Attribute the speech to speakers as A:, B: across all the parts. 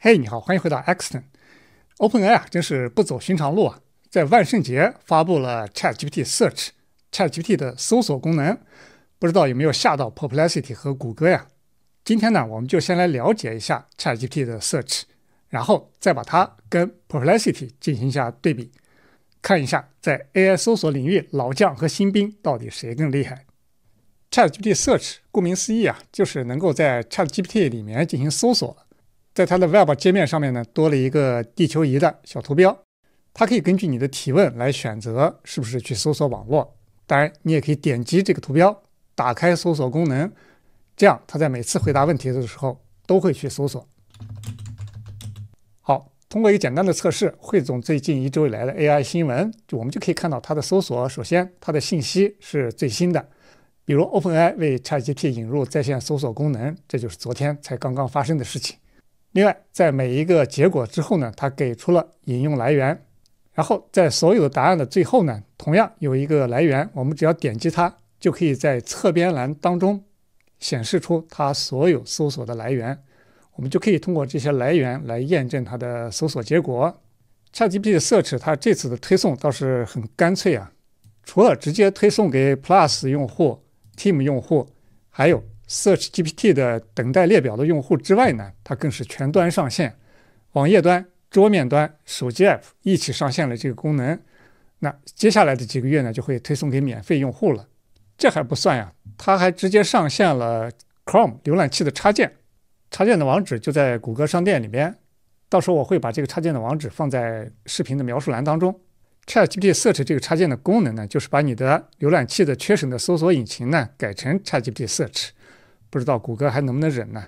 A: 嘿，你好，欢迎回到 Xton。OpenAI 啊，真是不走寻常路啊，在万圣节发布了 ChatGPT Search ChatGPT 的搜索功能，不知道有没有吓到 Perplexity 和谷歌呀？今天呢，我们就先来了解一下 ChatGPT 的 Search，然后再把它跟 Perplexity 进行一下对比，看一下在 AI 搜索领域老将和新兵到底谁更厉害。ChatGPT Search 顾名思义啊，就是能够在 ChatGPT 里面进行搜索。在它的 Web 界面上面呢，多了一个地球仪的小图标，它可以根据你的提问来选择是不是去搜索网络。当然，你也可以点击这个图标，打开搜索功能，这样它在每次回答问题的时候都会去搜索。好，通过一个简单的测试，汇总最近一周以来的 AI 新闻，就我们就可以看到它的搜索。首先，它的信息是最新的，比如 OpenAI 为 ChatGPT 引入在线搜索功能，这就是昨天才刚刚发生的事情。另外，在每一个结果之后呢，它给出了引用来源，然后在所有的答案的最后呢，同样有一个来源，我们只要点击它，就可以在侧边栏当中显示出它所有搜索的来源，我们就可以通过这些来源来验证它的搜索结果。ChatGPT Search 它这次的推送倒是很干脆啊，除了直接推送给 Plus 用户、Team 用户，还有。Search GPT 的等待列表的用户之外呢，它更是全端上线，网页端、桌面端、手机 App 一起上线了这个功能。那接下来的几个月呢，就会推送给免费用户了。这还不算呀，它还直接上线了 Chrome 浏览器的插件，插件的网址就在谷歌商店里边。到时候我会把这个插件的网址放在视频的描述栏当中。ChatGPT Search 这个插件的功能呢，就是把你的浏览器的缺省的搜索引擎呢，改成 ChatGPT Search。不知道谷歌还能不能忍呢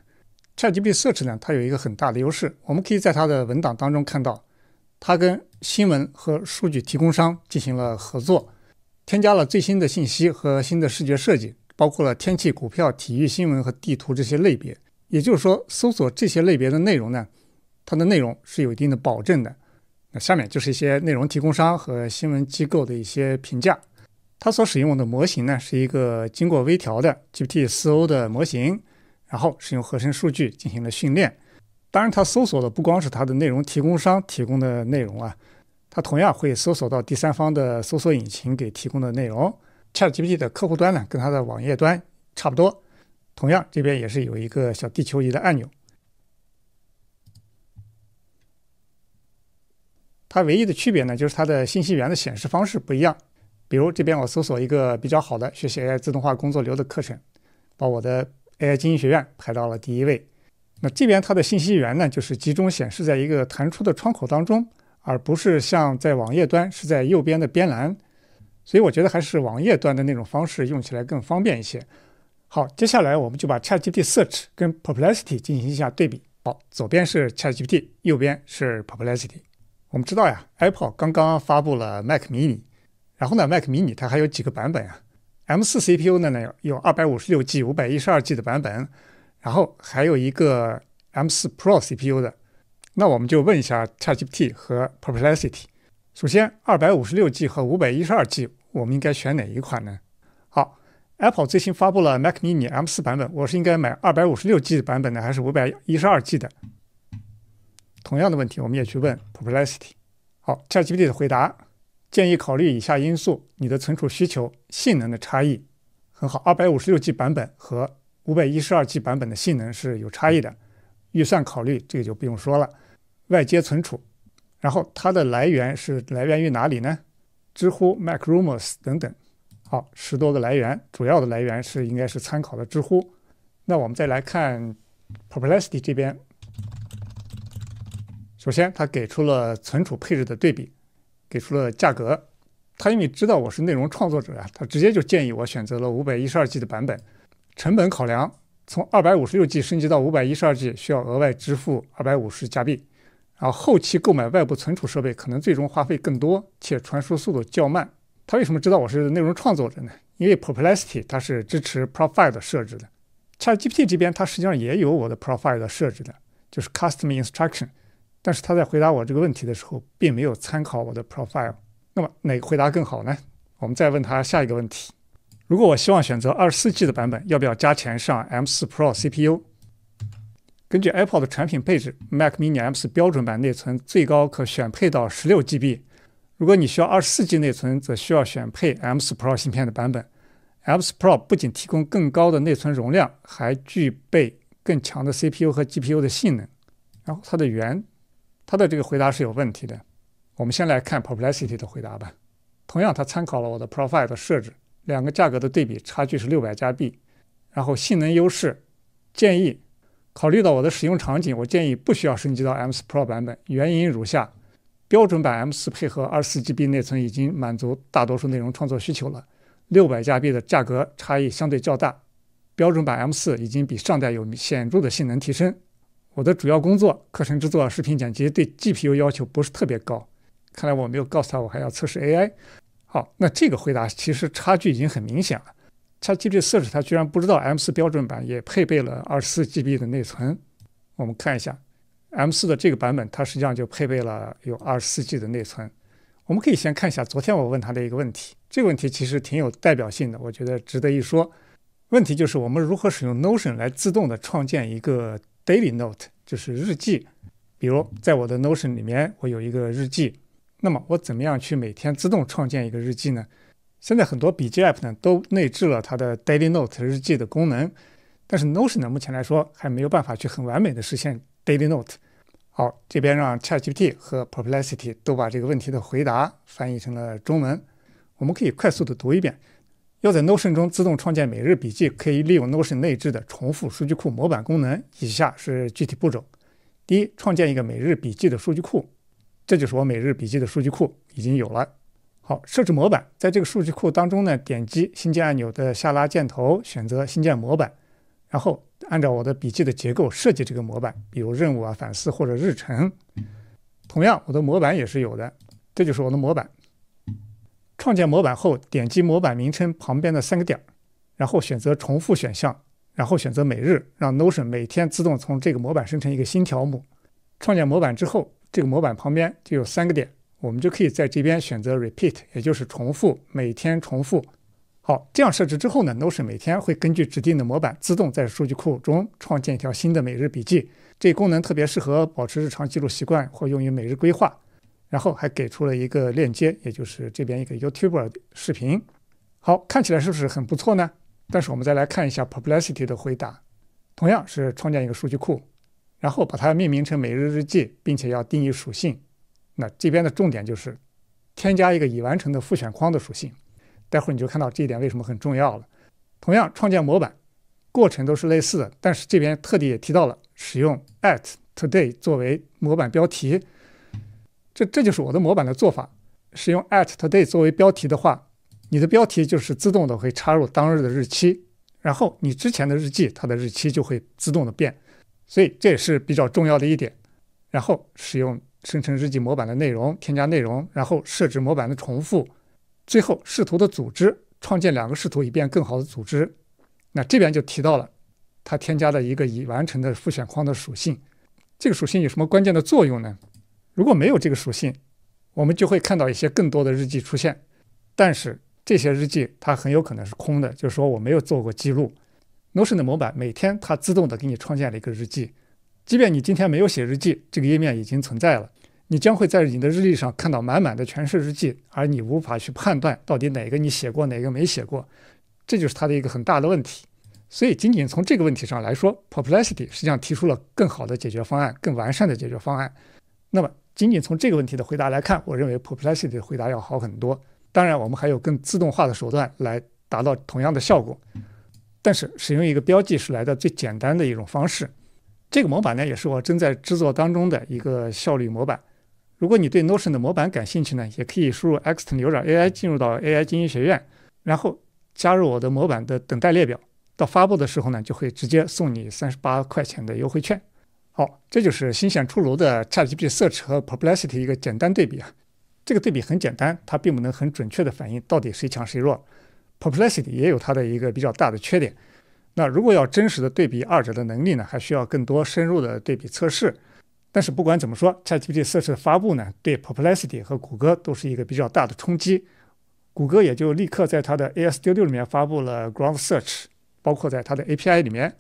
A: ？ChatGPT Search 呢，它有一个很大的优势，我们可以在它的文档当中看到，它跟新闻和数据提供商进行了合作，添加了最新的信息和新的视觉设计，包括了天气、股票、体育新闻和地图这些类别。也就是说，搜索这些类别的内容呢，它的内容是有一定的保证的。那下面就是一些内容提供商和新闻机构的一些评价。它所使用的模型呢，是一个经过微调的 GPT-4o 的模型，然后使用合成数据进行了训练。当然，它搜索的不光是它的内容提供商提供的内容啊，它同样会搜索到第三方的搜索引擎给提供的内容。ChatGPT 的客户端呢，跟它的网页端差不多，同样这边也是有一个小地球仪的按钮。它唯一的区别呢，就是它的信息源的显示方式不一样。比如这边我搜索一个比较好的学习 AI 自动化工作流的课程，把我的 AI 精英学院排到了第一位。那这边它的信息源呢，就是集中显示在一个弹出的窗口当中，而不是像在网页端是在右边的边栏。所以我觉得还是网页端的那种方式用起来更方便一些。好，接下来我们就把 ChatGPT Search 跟 Perplexity 进行一下对比。好，左边是 ChatGPT，右边是 Perplexity。我们知道呀，Apple 刚刚发布了 Mac Mini。然后呢，Mac mini 它还有几个版本啊？M4 CPU 的呢有二百五十六 G、五百一十二 G 的版本，然后还有一个 M4 Pro CPU 的。那我们就问一下 ChatGPT 和 Perplexity，首先二百五十六 G 和五百一十二 G，我们应该选哪一款呢？好，Apple 最新发布了 Mac mini M4 版本，我是应该买二百五十六 G 的版本呢，还是五百一十二 G 的？同样的问题，我们也去问 Perplexity。好，ChatGPT 的回答。建议考虑以下因素：你的存储需求、性能的差异。很好，二百五十六 G 版本和五百一十二 G 版本的性能是有差异的。预算考虑，这个就不用说了。外接存储，然后它的来源是来源于哪里呢？知乎、MacRumors 等等。好，十多个来源，主要的来源是应该是参考的知乎。那我们再来看 Perplexity 这边，首先它给出了存储配置的对比。给出了价格，他因为知道我是内容创作者啊，他直接就建议我选择了五百一十二 G 的版本。成本考量，从二百五十六 G 升级到五百一十二 G 需要额外支付二百五十加币，然后后期购买外部存储设备可能最终花费更多，且传输速度较慢。他为什么知道我是内容创作者呢？因为 Perplexity 它是支持 Profile 的设置的，ChatGPT 这边它实际上也有我的 Profile 的设置的，就是 Custom Instruction。但是他在回答我这个问题的时候，并没有参考我的 profile。那么哪个回答更好呢？我们再问他下一个问题：如果我希望选择二十四 G 的版本，要不要加钱上 M4 Pro CPU？根据 Apple 的产品配置，Mac Mini M4 标准版内存最高可选配到 16GB。如果你需要 24G 内存，则需要选配 M4 Pro 芯片的版本。M4 Pro 不仅提供更高的内存容量，还具备更强的 CPU 和 GPU 的性能。然后它的原，它的这个回答是有问题的。我们先来看 Perplexity 的回答吧。同样，它参考了我的 Profile 的设置，两个价格的对比差距是600加币。然后性能优势，建议。考虑到我的使用场景，我建议不需要升级到 M4 Pro 版本。原因如下：标准版 M4 配合 24GB 内存已经满足大多数内容创作需求了，600加币的价格差异相对较大。标准版 M4 已经比上代有显著的性能提升。我的主要工作，课程制作、视频剪辑，对 GPU 要求不是特别高。看来我没有告诉他我还要测试 AI。好，那这个回答其实差距已经很明显了。ChatGPT 四它居然不知道 M4 标准版也配备了 24GB 的内存。我们看一下 M4 的这个版本，它实际上就配备了有 24G 的内存。我们可以先看一下昨天我问他的一个问题，这个问题其实挺有代表性的，我觉得值得一说。问题就是我们如何使用 Notion 来自动的创建一个 Daily Note，就是日记。比如在我的 Notion 里面，我有一个日记，那么我怎么样去每天自动创建一个日记呢？现在很多笔记 App 呢都内置了它的 Daily Note 日记的功能，但是 Notion 呢目前来说还没有办法去很完美的实现 Daily Note。好，这边让 ChatGPT 和 Perplexity 都把这个问题的回答翻译成了中文，我们可以快速的读一遍。要在 Notion 中自动创建每日笔记，可以利用 Notion 内置的重复数据库模板功能。以下是具体步骤：第一，创建一个每日笔记的数据库，这就是我每日笔记的数据库，已经有了。好，设置模板，在这个数据库当中呢，点击新建按钮的下拉箭头，选择新建模板，然后按照我的笔记的结构设计这个模板，比如任务啊、反思或者日程。同样，我的模板也是有的，这就是我的模板。创建模板后，点击模板名称旁边的三个点，然后选择重复选项，然后选择每日，让 Notion 每天自动从这个模板生成一个新条目。创建模板之后，这个模板旁边就有三个点。我们就可以在这边选择 repeat，也就是重复，每天重复。好，这样设置之后呢，Notion 每天会根据指定的模板自动在数据库中创建一条新的每日笔记。这功能特别适合保持日常记录习惯或用于每日规划。然后还给出了一个链接，也就是这边一个 YouTube 视频。好，看起来是不是很不错呢？但是我们再来看一下 Perplexity 的回答，同样是创建一个数据库，然后把它命名成每日日记，并且要定义属性。那这边的重点就是添加一个已完成的复选框的属性，待会儿你就看到这一点为什么很重要了。同样，创建模板过程都是类似的，但是这边特地也提到了使用 at today 作为模板标题。这这就是我的模板的做法。使用 at today 作为标题的话，你的标题就是自动的会插入当日的日期，然后你之前的日记它的日期就会自动的变，所以这也是比较重要的一点。然后使用。生成日记模板的内容，添加内容，然后设置模板的重复，最后视图的组织，创建两个视图以便更好的组织。那这边就提到了，它添加了一个已完成的复选框的属性。这个属性有什么关键的作用呢？如果没有这个属性，我们就会看到一些更多的日记出现，但是这些日记它很有可能是空的，就是说我没有做过记录。Notion 的模板每天它自动的给你创建了一个日记。即便你今天没有写日记，这个页面已经存在了。你将会在你的日历上看到满满的全是日记，而你无法去判断到底哪个你写过，哪个没写过。这就是它的一个很大的问题。所以，仅仅从这个问题上来说，Perplexity 实际上提出了更好的解决方案，更完善的解决方案。那么，仅仅从这个问题的回答来看，我认为 Perplexity 的回答要好很多。当然，我们还有更自动化的手段来达到同样的效果。但是，使用一个标记是来的最简单的一种方式。这个模板呢，也是我正在制作当中的一个效率模板。如果你对 Notion 的模板感兴趣呢，也可以输入 Xten 有点 AI 进入到 AI 精英学院，然后加入我的模板的等待列表。到发布的时候呢，就会直接送你三十八块钱的优惠券。好，这就是新鲜出炉的 ChatGPT Search 和 Perplexity 一个简单对比啊。这个对比很简单，它并不能很准确的反映到底谁强谁弱。Perplexity 也有它的一个比较大的缺点。那如果要真实的对比二者的能力呢，还需要更多深入的对比测试。但是不管怎么说，ChatGPT 测试的发布呢，对 Perplexity 和谷歌都是一个比较大的冲击。谷歌也就立刻在它的 AI Studio 里面发布了 Ground Search，包括在它的 API 里面。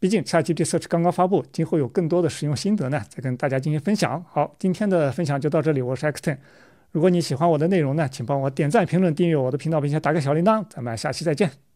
A: 毕竟 ChatGPT Search 刚刚发布，今后有更多的使用心得呢，再跟大家进行分享。好，今天的分享就到这里，我是 X Ten。如果你喜欢我的内容呢，请帮我点赞、评论、订阅我的频道，并且打个小铃铛。咱们下期再见。